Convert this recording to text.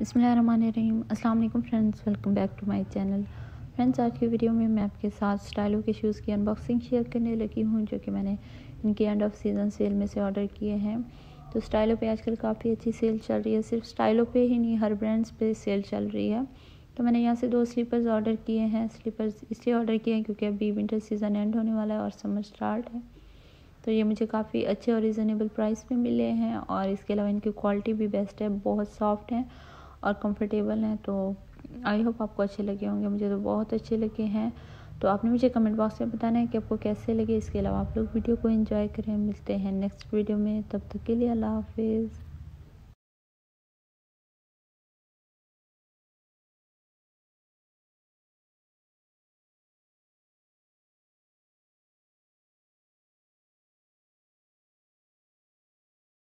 बसमीम अल्लाम friends, welcome back to my channel. Friends, आज की वीडियो में मैं आपके साथ स्टाइलों के शूज़ की अनबॉक्सिंग शेयर करने लगी हूँ, जो कि मैंने इनके एंड ऑफ़ सीज़न सेल में से ऑर्डर किए हैं। तो स्टाइलों पे आजकल काफ़ी अच्छी सेल चल रही है। सिर्फ़ स्टाइलों पे ही नहीं, हर ब्रांड्स पे सेल चल रही है। तो मैंने यहाँ से दो स्लीपर्स ऑर्डर किए हैं। स्लीपर्स इसलिए ऑर्डर किए हैं क्योंकि अभी विंटर सीज़न एंड होने वाला है और समर स्टार्ट है। तो ये मुझे काफ़ी अच्छे और रिजनेबल प्राइस में मिले हैं और इसके अलावा इनकी क्वालिटी भी बेस्ट है, बहुत सॉफ्ट है और कंफर्टेबल हैं तो आई होप आपको अच्छे लगे होंगे। मुझे तो बहुत अच्छे लगे हैं। तो आपने मुझे कमेंट बॉक्स में बताना है कि आपको कैसे लगे। इसके अलावा आप लोग वीडियो को एंजॉय करें। मिलते हैं नेक्स्ट वीडियो में। तब तक के लिए अल्लाह हाफिज़।